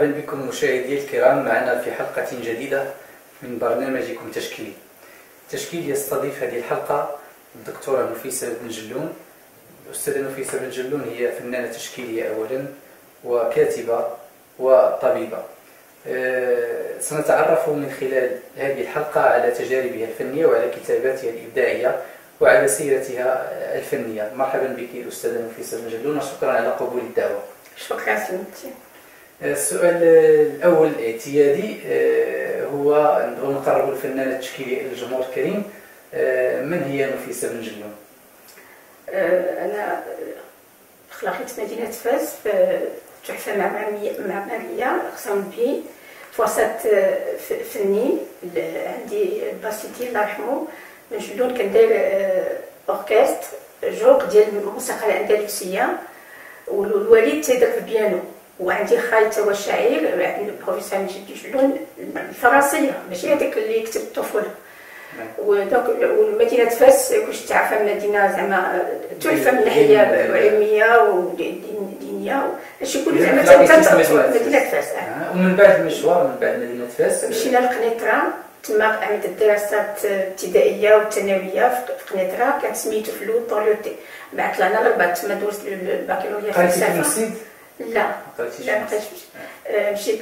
مرحبا بكم مشاهدي الكرام معنا في حلقة جديدة من برنامجكم تشكيل تشكيل يستضيف هذه الحلقة الدكتورة نفيسة بن جلون. الأستاذة نفيسة بن جلون هي فنانة تشكيلية أولا وكاتبة وطبيبة. أه، سنتعرف من خلال هذه الحلقة على تجاربها الفنية وعلى كتاباتها الإبداعية وعلى سيرتها الفنية. مرحبا بك الأستاذة نفيسة بن جلون. وشكرا على قبول الدعوة. شكرا سمتي السؤال الأول الاعتيادي آه، هو نقرب الفنانة التشكيلية إلى الجمهور الكريم آه، من هي نفيسة بن جلون؟ آه، أنا خلقت مدينة فاس في تحفة معمارية أقسام بي في وسط فني عندي باسيتي الله يرحمه من جلون كان داير أوركستر جوق ديال الموسيقى الأندلسية والوالد تيدير البيانو وعندي خالته وشعير بروفيسور مجيد جلون الفرنسيه ماشي هذيك اللي كتب الطفولة. ودوك ومدينه فاس كلشي تعرفها مدينه زعما تحفه من ناحيه علميه ودينيه هادشي كله زعما مدينة فاس آه. ومن بعد المشوار من بعد مدينة فاس. مشينا لقنيطرة. تما عملت الدراسات الابتدائيه والثانويه في قنيطرة. كانت سميتو في الأول طولوتي بعد طلعنا للرباط تما دوزت البكالوريا في لا. لا مشيت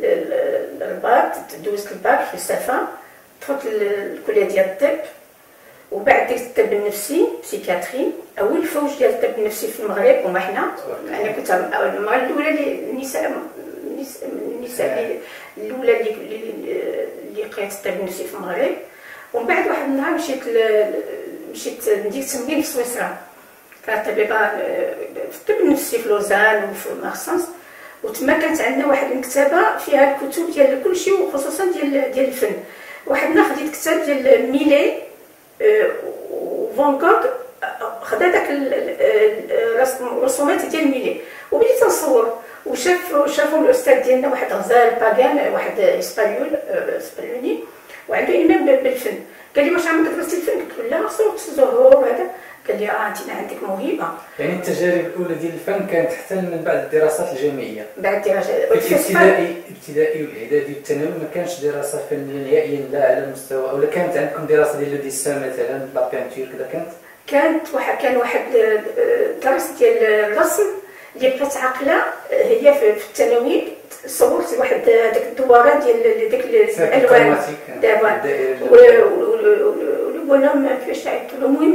للرباط دوزت الباك في الفلسفه دخلت الكليه ديال الطب وبعد ديت الطب النفسي psychiatrie اول فوج ديال الطب النفسي في المغرب هما حنا أنا كنت المره الاولى النساء النساء الاولى اللي اللي قريت الطب النفسي في المغرب ومن بعد واحد النهار مشيت مشيت ندير تمرين في سويسرا كانت طبيبه آه، في الطب النفسي في لوزان وفي مارسانس وتما كانت عندنا واحد المكتبه فيها الكتب ديال كلشي وخصوصا ديال ديال الفن. النهار خديت كتاب ديال ميلي آه، وفون كوغ خدا داك الرسومات ديال ميلي. وبديت نصور. وشاف شافوا الأستاذ ديالنا واحد غزال باغان واحد إسبانيول آه، إسبانيولي وعنده إيمان بالفن. قال لي واش عمرك درستي الفن؟ قلت له لا صورت الزهور وهذا. قال لي آه انت عندك موهبة. يعني التجارب الأولى ديال الفن كانت حتى من بعد الدراسات الجامعية. بعد الدراسات الابتدائي الابتدائي والإعدادي والثانوي ما كانش دراسة فنية نهائيا لا على المستوى أو كانت عندكم دراسة ديال ال dessin مثلا la peinture كذا كانت؟ كانت واحد كان واحد درس ديال الرسم اللي بقات عاقلة هي في الثانوي. صورت واحد هذاك الدوران ديال ديك الألوان. دابا. وأنا كيفاش عيطت له المهم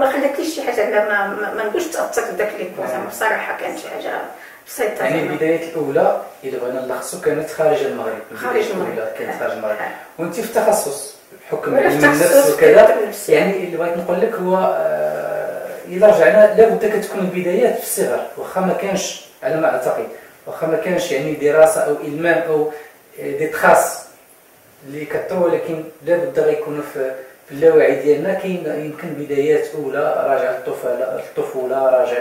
ما خلاتليش شي حاجة ما ما نقولش تأثر بداك لي زعما بصراحة كانت شي حاجة بسيطة. يعني البدايات الأولى إلا بغينا نلخصوا كانت خارج المغرب. خارج المغرب. كانت خارج المغرب. وانت في تخصص بحكم علم النفس وكذا. يعني اللي بغيت نقول لك هو آه إلا رجعنا لابد كتكون البدايات في الصغر. واخا ما كانش على ما أعتقد واخا ما كانش يعني دراسة أو إلمام أو دي تخاص اللي كطو ولكن لابد غيكونوا في في اللاوعي ديالنا كاين يمكن بدايات أولى راجع للطفولة الطفوله راجع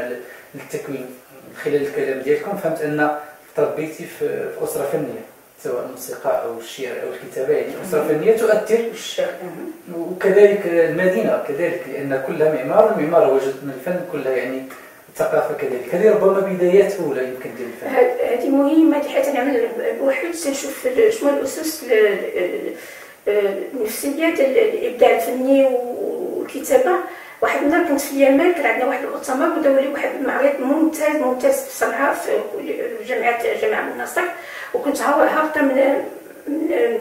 للتكوين. من خلال الكلام ديالكم فهمت أن تربيتي في أسرة فنية سواء الموسيقى أو الشعر أو الكتابة يعني أسرة فنية تؤثر وكذلك المدينة كذلك لأن كلها معمار والمعمار هو جزء من الفن كلها يعني الثقافه كذلك. هذه ربما بدايات أولى يمكن ديال الفن. هذه مهمة حتى نعمل بوحدي نشوف شنو الأسس ديال الابداع الفني والكتابه واحد النهار كنت في اليمن كان عندنا واحد المؤتمر وداو لي واحد المعرض ممتاز ممتاز في صنعاء في جامعه جامعة النصر وكنت هابطة من من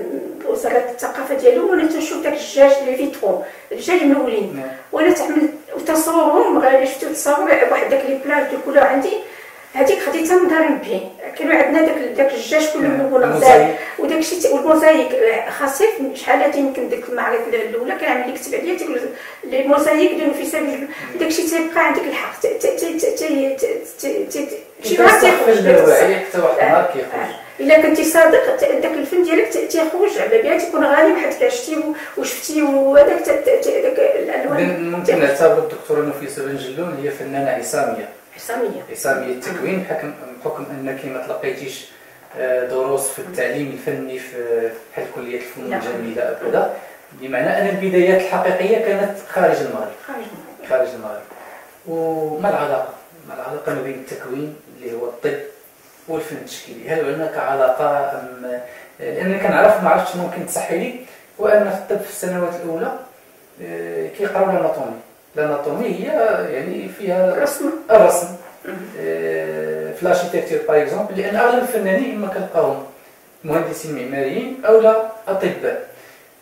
وزارة الثقافة ديالهم وأنا تنشوف داك الدجاج les vitraux. الدجاج ملولين نعم. وأنا تعمل وتصورهم شفتو تصاور واحد داك les plages de couleurs عندي. هذيك خديتها من دار به كانوا عندنا داك داك الدجاج كله ملون غزال وداك الشيء والموزايك خاصيت شحال هادي يمكن ديك المعرض الأولى كان عامل يكتب عليا تيقول les mosaïques ديال نفيسه داك الشيء تيبقى عندك الحق. تي تي تي تي تي تي شي نهار تيخرج كيخرج. إلا كنتي صادق داك الفيلم ديالك تيخرج. على بها تيكون غالي حيت عشتي وشفتي وهذاك الألوان. ممكن نعتبر الدكتورة نفيسة بن جلون هي فنانة عصامية. عصاميه عصاميه التكوين بحكم بحكم انك ما تلقيتيش آه، دروس في التعليم الفني في بحال كلية الفنون الجميلة أو كذا بمعنى أن البدايات الحقيقية كانت خارج المغرب. خارج المغرب. خارج المغرب. وما العلاقة؟ ما العلاقة ما بين التكوين اللي هو الطب والفن التشكيلي؟ هل هناك علاقة أم؟ لأن كنعرف ما عرفتش ممكن تصحي لي وأن في الطب في السنوات الأولى آه، كيقراو ال anatomie ال anatomie هي يعني فيها الرسم الرسم آه، في ال architecture par exemple لأن أغلب الفنانين إما كنلقاهم مهندسين معماريين أو لا أطباء.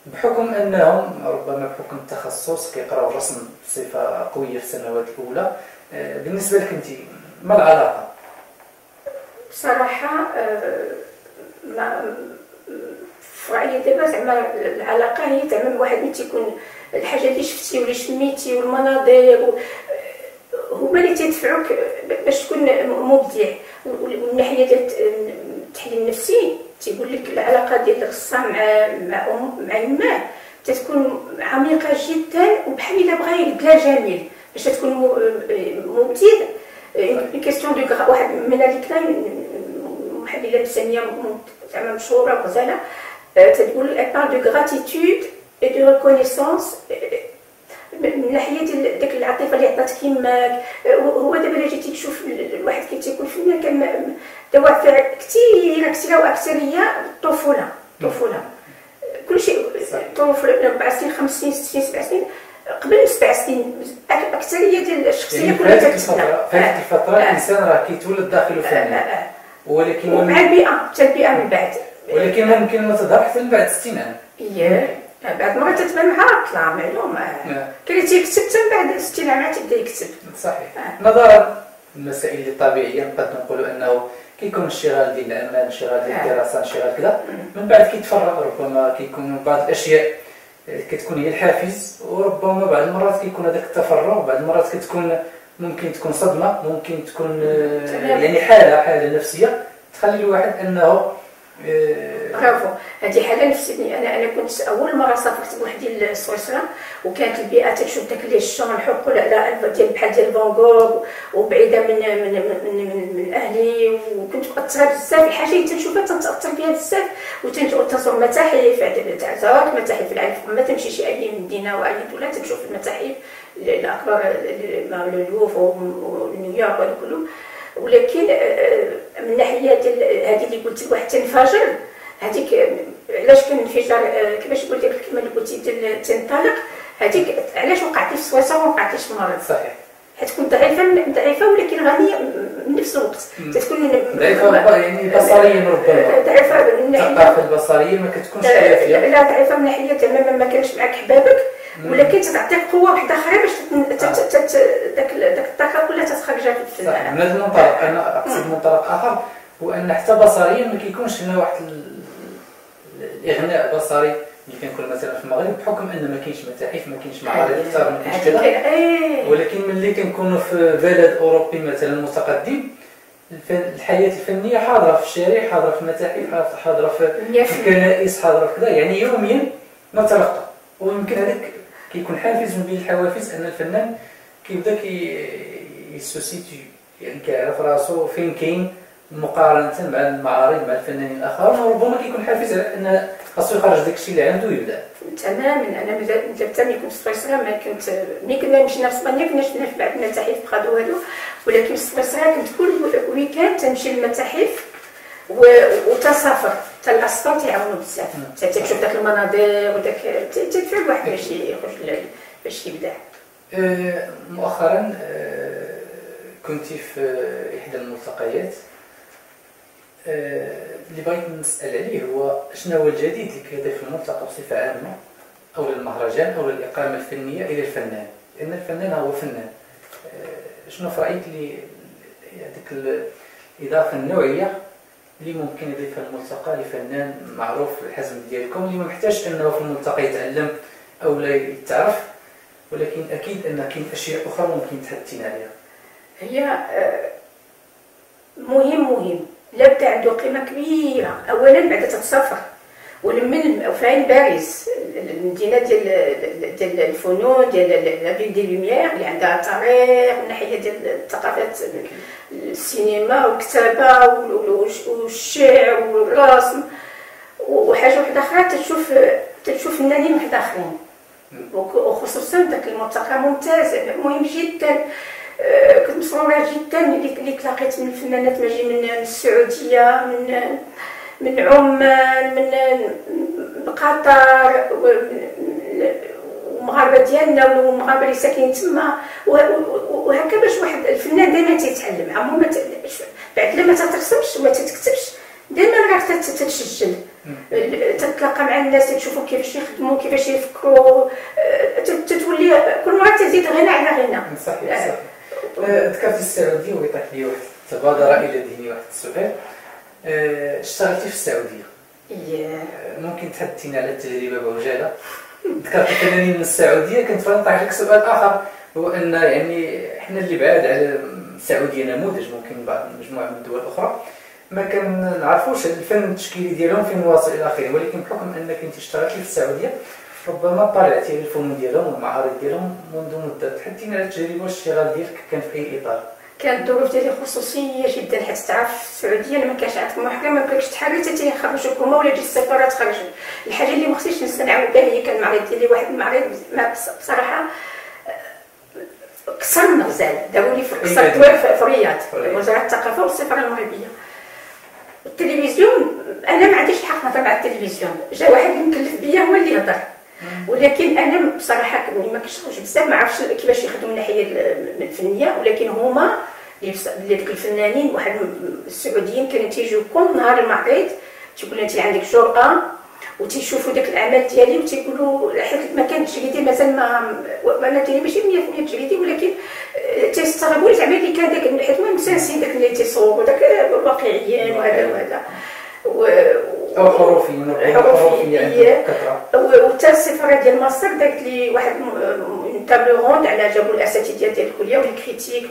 بحكم أنهم ربما بحكم التخصص كيقراو الرسم بصفة قوية في السنوات الأولى. آه، بالنسبة لك أنت ما العلاقة؟ بصراحة ما في دابا زعما العلاقه هي زعما واحد ملي تيكون الحاجة اللي شفتي ولا شميتي والمناظر هما اللي تيدفعوك باش تكون مبدع. ومن ناحيه ديال التحليل النفسي تيقول لك العلاقة ديال الرسام مع مع مع يماه تتكون عميقة جدا وبحال إلا بغا يبدا جميل باش تكون مبتدع une question de واحد من هذيك محلله نفسانيه زعما مشهورة غزالة. تقول elle parle de gratitude et de reconnaissance. من ناحيه ديك العاطفه اللي عطاتك يماك هو دابا الا جيتي تشوف الواحد كي تيكون فنان كان دوافع كثيره كثيره واكثريه الطفوله الطفوله كل شيء طفوله أربع سنين خمس سنين ست سنين سبع سنين قبل سبع سنين اكثريه ديال الشخصيه كلها في هذيك الفترة الانسان راه كيتولد داخله فنان ولكن ومع البيئه حتى البيئه من بعد ولكن ممكن ما تظهر حتى من بعد 60 عام اييه بعد ما تتبان معها طلع معلوم كاين اللي تيكتب حتى من بعد 60 عام تيبدا يكتب. صحيح. آه. نظرا للمسائل اللي طبيعيه نقدر نقولوا أنه كيكون انشغال ديال الأعمال انشغال ديال الدراسة انشغال كذا. من بعد كيتفرغ ربما كيكون بعض الأشياء كتكون هي الحافز وربما بعض المرات كيكون هذاك التفرغ بعض المرات كتكون ممكن تكون صدمة ممكن تكون يعني حالة حالة نفسية تخلي الواحد أنه برافو هذه حاله نفسيه أنا أنا كنت أول مرة سافرت بوحدي لسويسرا وكانت البيئة تنشوف داك لي شون الحقول على ديال بحال ديال فان وبعيدة من من من, من, من أهلي وكنت مأثره بزاف الحاجة اللي تنشوفها تنتأثر بها بزاف وتنزور متاحف تاع زارت متاحف العالم ما تمشيش أي مدينة وأي دولة تنشوف المتاحف الاكبر لوفر ونيويورك وهذا كله. ولكن من ناحية ديال هذه اللي قلتي واحد تنفجر هذيك علاش كننفجر كيفاش قلت لك كما قلتي تنطلق هذيك علاش وقعتي في سويسرا وما وقعتيش في المغرب صحيح. حتكون ضعيفة ضعيفة ولكن غنيه من نفس الوقت. تكون ضعيفة يعني بصريا ربما. ضعيفة من ناحية الثقافه البصرية ما كتكونش كافية. لا ضعيفة من ناحية زعما ما كانش معك حبابك. ولكن تعطيك قوة واحدة أخرى باش داك داك الطاقة كلها تتخرج في صح من هذا المنطلق أنا أقصد منطلق آخر هو أن حتى بصريا ما كيكونش هنا واحد الإغناء بصري اللي كنقول مثلا في المغرب بحكم أن ما كاينش متاحف ما كاينش معارض أكثر ما كاينش كذا. إيه. ولكن ملي كنكونوا في بلد أوروبي مثلا متقدم الحياة الفنية حاضرة في الشارع حاضرة في المتاحف حاضرة في الكنائس حاضرة في كذا. يعني يوميا نتلقى ويمكن هذاك كيكون حافز من بين الحوافز أن الفنان كيبدأ كي يسوسيتي يعني كيعرف راسو فين كاين مقارنة مع المعارض مع الفنانين الآخرين وربما كيكون حافز على أن خاصو يخرج داك الشيء اللي عنده ويبدأ. تماما أنا مازال حتى ملي كنت في سويسرا ما كنت ملي كنا مشينا في اسبانيا كنا شفنا في بعض المتاحف بقادو هادو ولكن في سويسرا كنت كل week-end تنمشي للمتاحف وتسافر حتى الأسفار تيعاونوا بزاف حتى تشوف داك المناظر وداك تدفع الواحد باش يخرج باش يبدع مؤخرا أه، كنت في إحدى الملتقيات. أه، اللي بغيت نسأل عليه هو شنو هو الجديد اللي كيضيف الملتقى بصفة عامة؟ أو للمهرجان أو للاقامه الفنية إلى الفنان. لأن الفنان هو فنان. شنو في رايك اللي هذيك الاضافه النوعيه اللي ممكن يضيفها الملتقى لفنان معروف في الحزم ديالكم اللي ما محتاج انه في الملتقى يتعلم أو لا يتعرف ولكن أكيد ان كاين اشياء أخرى ممكن تحدثين عليها. هي آه، مهم مهم. لابد عنده قيمة كبيرة. اولا بعد تتسافر ولمن فاين باريس المدينة ديال ديال الفنون ديال لا فيل دي لوميير اللي عندها تاريخ من ناحية ديال الثقافات السينما والكتابة والشعر والرسم. وحاجة واحدة أخرى تشوف تشوف فنانين واحد آخرين. وخصوصا ذاك الملتقى ممتاز مهم جدا. كنت مسرورة جدا اللي تلاقيت من الفنانات ماجي من السعودية من من عمان من قطر ومغاربة ديالنا والمغاربة اللي ساكنين تما. وهكا باش واحد الفنان دائما تيتعلم. عمو ما بعد لما تترسمش وما تتكتبش دائما راك تتسجل. تتلاقى مع الناس تشوفوا كيفاش يخدموا كيفاش يفكروا. تتولي كل مرة تزيد غنى على غنى. صحيح صحيح. ذكرتي السعوديه ويطيح لي واحد تبادر إلى ذهني واحد السؤال. اشتغلتي في السعودية. Yeah. ممكن تحدثينا على التجربة بعجاله ذكرتي انني من السعودية كنت نطرح لك سؤال آخر هو أن يعني إحنا اللي بعاد على السعودية نموذج ممكن بعض مجموعة من الدول الاخرى ما كنعرفوش الفن التشكيلي ديالهم فين واصل إلى آخره ولكن بحكم أنك انت اشتغلتي في السعودية ربما طلعتي على الفنون ديالهم والمعارض ديالهم منذ مدة. تحدثينا على التجربة والاشتغال ديالك كان في أي إطار؟ كانت الظروف ديالي خصوصية جدا حيت تعرف في السعودية ما كانش عندك محكمة ما كانش تحرك حتى يخرجوك هما ولا تجي السفارة تخرج الحاجة اللي ما خصنيش نستنعوا بها هي كان المعرض ديالي واحد المعرض بصراحة كسرنا غزال داو لي كسرت في الرياض وزارة الثقافة والسفارة المغربية. التلفزيون أنا ما عنديش الحق نهضر مع التلفزيون. جا واحد مكلف بيا هو اللي هضر ولكن أنا بصراحة ما كنشغلش بزاف ما عرفتش كيفاش يخدموا من الناحيه الفنية ولكن هما اللي دوك الفنانين واحد السعوديين كانوا تيجيو كل نهار المعرض تيقول انت عندك جرأة وتيشوفوا داك الأعمال ديالي وتيقولوا حيت ما كانت تجريدي مازال ما أنا ديالي ماشي 100% تجريدي ولكن تيستغربوا زعما اللي كان داك حيت ما مسانسين داك اللي تيصوروا داك الواقعيين وهذا وهذا. أو حروفيين حروفيين وتا السفاره ديال مصر دارت لي واحد table ronde على جابوا الأساتذة ديال الكلية وال critiques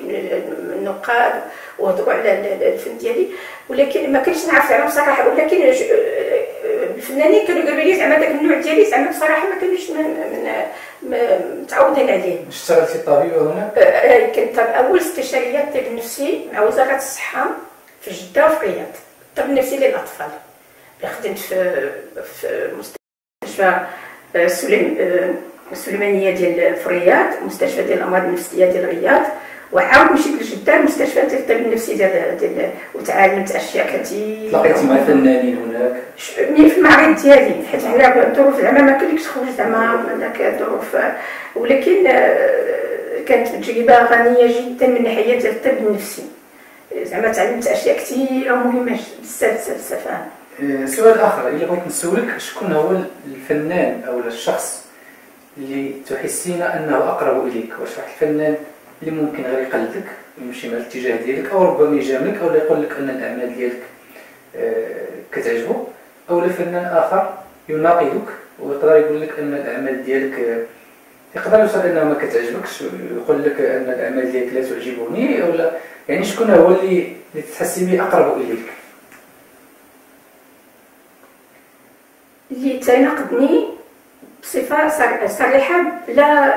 النقاد وهضروا على الفن ديالي. ولكن ما كنتش نعرف زعما بصراحة ولكن الفنانين كانوا قالوا لي زعما داك النوع ديالي زعما بصراحة ما كانوش متعودين عليه. اشتغلتي طبيبه هنا؟ كنت أول استشاريه طب نفسي مع وزارة الصحة في جدة وفي الرياض الطب النفسي للأطفال. خدمت في في مستشفى سليم السليمانيه ديال في الرياض مستشفى ديال الأمراض النفسية ديال الرياض وعاود مشيت لجده المستشفى ديال الطب النفسي ديال ديال وتعلمت أشياء كثيره تلاقيتي مع فنانين هناك؟ في المعرض ديالي حيت حنا الظروف زعما ما كنتش تخرج زعما هذاك الظروف ولكن كانت تجربة غنية جدا من ناحية الطب النفسي. زعما تعلمت أشياء كثيره مهمة بزاف بزاف بزاف. سؤال آخر اللي بغيت نسولك شكون هو الفنان أو الشخص اللي تحسين أنه أقرب إليك؟ واش واحد الفنان اللي ممكن غير يقلدك ويمشي مع الاتجاه ديالك أو ربما يجاملك أو يقول لك أن الأعمال ديالك كتعجبو أو فنان آخر يناقضك ويقدر يقول لك أن الأعمال ديالك يقدر يوصل انه ما كتعجبكش ويقول لك أن الأعمال ديالك لا تعجبني أو لا. يعني شكون هو اللي اللي تحسي به أقرب إليك؟ اللي تناقضني بصفة صريحة بلا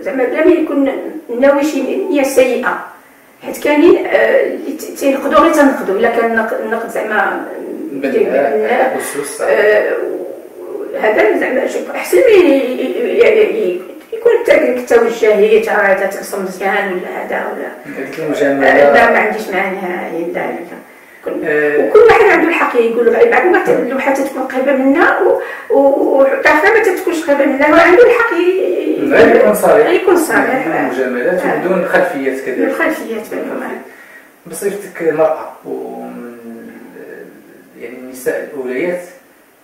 زعما بلا ما يكون ناوي شي نيه سيئة. حيت كاينين آه، اللي تينقدوا غير تنقدوا إلا كان النقد زعما آه، هذا زعما أحسن يكون التوجهي ترى ترسم مزيان ولا هذا ولا آه، لا ما عنديش معاه لا لا وكل واحد عنده الحق يقول بعد ما اللوحه تكون قريبة منا وتاخر ما تكونش قريبة منا عنده الحق يكون صريح. يكون صريح. بدون مجاملات وبدون خلفيات كذلك. خلفيات بصفتك مرأة ومن يعني النساء الأوليات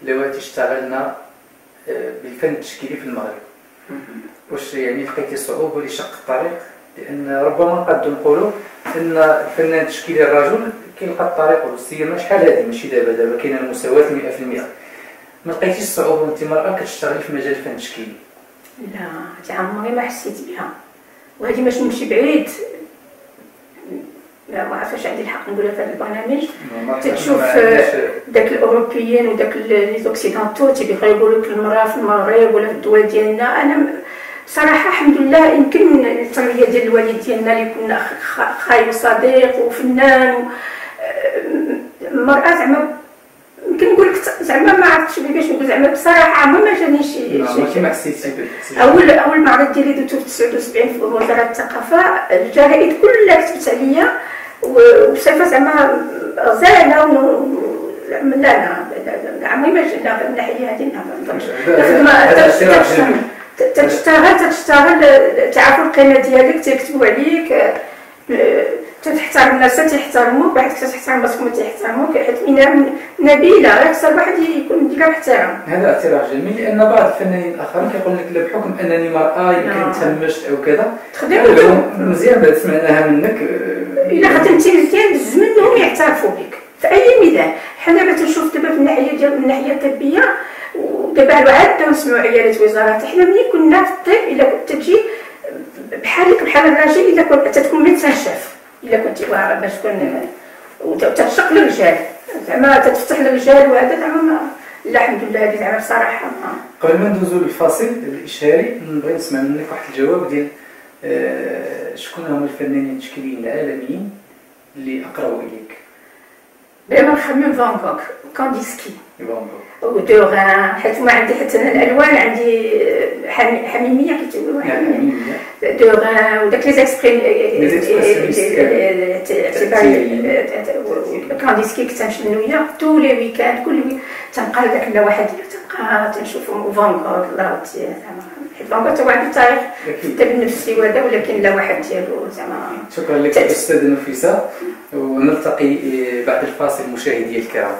اللواتي اشتغلنا بالفن التشكيلي في المغرب. واش يعني لقيتي صعوبة لشق الطريق؟ لأن ربما قد نقولوا أن الفنان التشكيلي الرجل كيلقى الطريق والسير شحال هذه ماشي دابا دابا كاينة المساواة 100% ما لقيتيش صعوبة وانت مرأة كتشتغلي في مجال الفن التشكيلي لا عمري ما حسيت بها. وهذه باش نمشي بعيد ما عرفتش عندي الحق نقولها في هذا البرنامج. تتشوف داك الأوروبيين وداك les occidentaux تيبغيو يقولوا لك المرأة في المغرب ولا في الدول ديالنا. أنا صراحة الحمد لله يمكن التربيه ديال الوالد ديالنا اللي كنا خاي وصديق وفنان المراه زعما يمكن نقول لك زعما ما عرفتش كيفاش نقول زعما بصراحة عمري ما جاني شي ما ما حسيتي اول أول معرض ديالي درتو في 79 في وزارة الثقافة الجرائد كلها كتبت عليا وبصفة زعما غزالة لا لا لا عمري ما جا من الناحيه هذه ما نظنش تشتغل تشتغل تعرفوا القيمه ديالك تيكتبوا عليك تحترم الناس تيحترموك واحد تحترم راسك ما تيحترموك حيت من نبيله خصها الواحد يكون ديك محترم. هذا اعتراف جميل لأن بعض الفنانين الاخرين كيقول لك لا بحكم أنني مرأة يمكن نعم. تهمشت أو كذا. مزيان بعد سمعناها منك. إلا خدمتي مزيان بزاف منهم يعترفوا بك. في أي ميدان. حنا دابا تنشوف دابا في الناحية ديال الناحية الطبية ودابا عاد نسمعوا عيالات وزارات. حنا ملي كنا في الطب إلا كنت تجي بحالك بحال الراجل إلا كنت تكون ميدسان شاف. إلا كنتي واعرة باش تكون وتشق للرجال. زعما تتفتح للرجال وهذا زعما لا الحمد لله هذه زعما بصراحة. قبل ما ندوزو للفاصل الإشهاري نبغي نسمع منك واحد الجواب ديال آه شكون هما الفنانين التشكيليين العالميين اللي أقربوا إليك؟ دائما نخمم فان كوك كانديسكي. ودوغان حيت ما عندي حتى الالوان عندي حميمية كيتقولوا. حميمية. دوغان وداك لي زيكسبريم كانديسكي كنت نمشي لنويورك تو لي ويكاند كل ويك داك اللوحه ديالو تنبقى تنشوف فان الله زعما حيت فان كوك هو عنده التاريخ حتى بالنفسي وهذا ولكن اللوحات ديالو زعما. شكرا لك أستاذة نفيسة. ونلتقي بعد الفاصل مشاهدي الكرام.